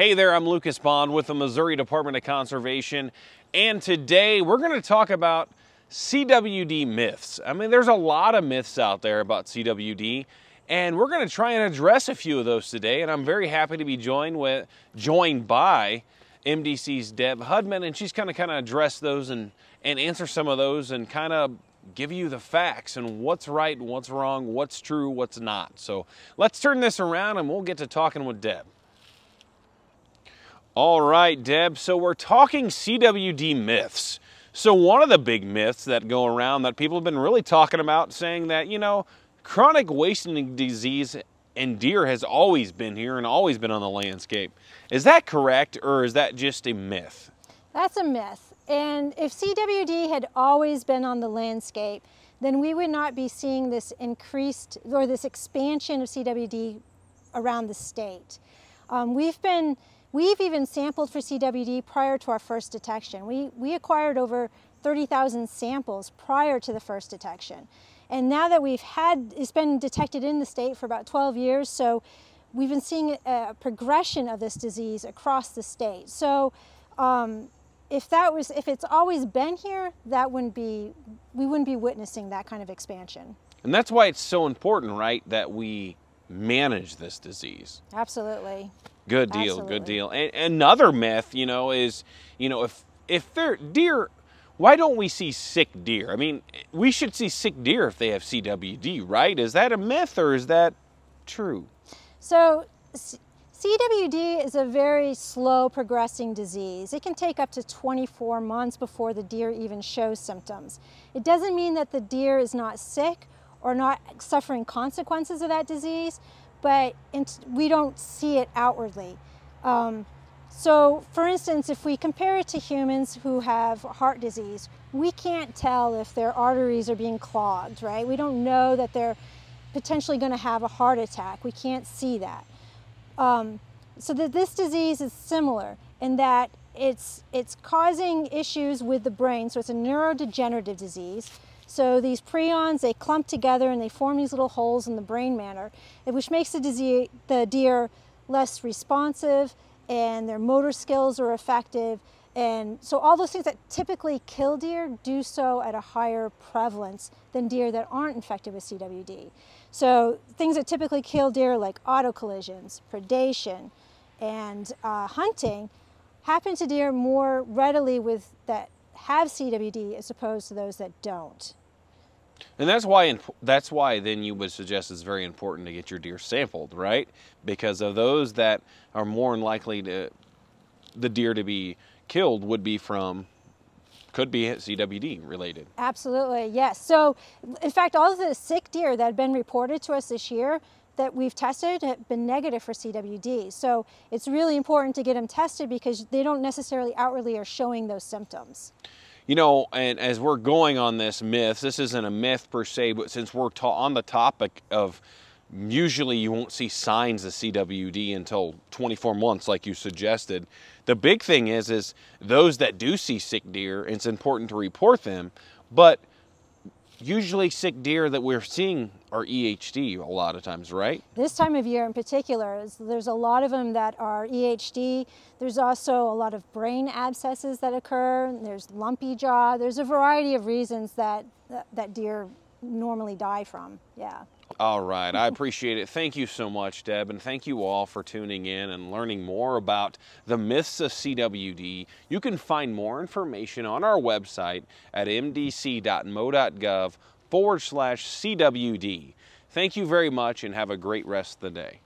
Hey there, I'm Lucas Bond with the Missouri Department of Conservation, and today we're going to talk about CWD myths. I mean, there's a lot of myths out there about CWD, and we're going to try and address a few of those today, and I'm very happy to be joined with joined by MDC's Deb Hudman, and she's going to kind of address those and, and answer some of those and kind of give you the facts and what's right and what's wrong, what's true, what's not. So let's turn this around and we'll get to talking with Deb. All right, Deb. So we're talking CWD myths. So one of the big myths that go around that people have been really talking about saying that, you know, chronic wasting disease in deer has always been here and always been on the landscape. Is that correct or is that just a myth? That's a myth. And if CWD had always been on the landscape, then we would not be seeing this increased or this expansion of CWD around the state. Um, we've been We've even sampled for CWD prior to our first detection. We, we acquired over 30,000 samples prior to the first detection. And now that we've had, it's been detected in the state for about 12 years, so we've been seeing a progression of this disease across the state. So um, if that was, if it's always been here, that wouldn't be, we wouldn't be witnessing that kind of expansion. And that's why it's so important, right, that we manage this disease. Absolutely. Good deal, Absolutely. good deal. And another myth, you know, is, you know, if if they're deer, why don't we see sick deer? I mean, we should see sick deer if they have CWD, right? Is that a myth or is that true? So CWD is a very slow progressing disease. It can take up to 24 months before the deer even shows symptoms. It doesn't mean that the deer is not sick or not suffering consequences of that disease, but we don't see it outwardly. Um, so for instance, if we compare it to humans who have heart disease, we can't tell if their arteries are being clogged, right? We don't know that they're potentially going to have a heart attack. We can't see that. Um, so that this disease is similar in that it's, it's causing issues with the brain, so it's a neurodegenerative disease. So these prions, they clump together and they form these little holes in the brain matter, which makes the, the deer less responsive and their motor skills are affected. And so all those things that typically kill deer do so at a higher prevalence than deer that aren't infected with CWD. So things that typically kill deer like auto collisions, predation, and uh, hunting happen to deer more readily with that have CWD as opposed to those that don't. And that's why that's why then you would suggest it's very important to get your deer sampled, right? Because of those that are more likely to the deer to be killed would be from could be CWD related. Absolutely, yes. So in fact, all of the sick deer that have been reported to us this year that we've tested have been negative for CWD. So it's really important to get them tested because they don't necessarily outwardly are showing those symptoms. You know, and as we're going on this myth, this isn't a myth per se, but since we're on the topic of usually you won't see signs of CWD until 24 months like you suggested. The big thing is is those that do see sick deer, it's important to report them, but usually sick deer that we're seeing are EHD a lot of times, right? This time of year in particular, there's a lot of them that are EHD. There's also a lot of brain abscesses that occur. There's lumpy jaw. There's a variety of reasons that, that deer normally die from, yeah. All right, I appreciate it. Thank you so much, Deb, and thank you all for tuning in and learning more about the myths of CWD. You can find more information on our website at mdc.mo.gov forward slash CWD. Thank you very much and have a great rest of the day.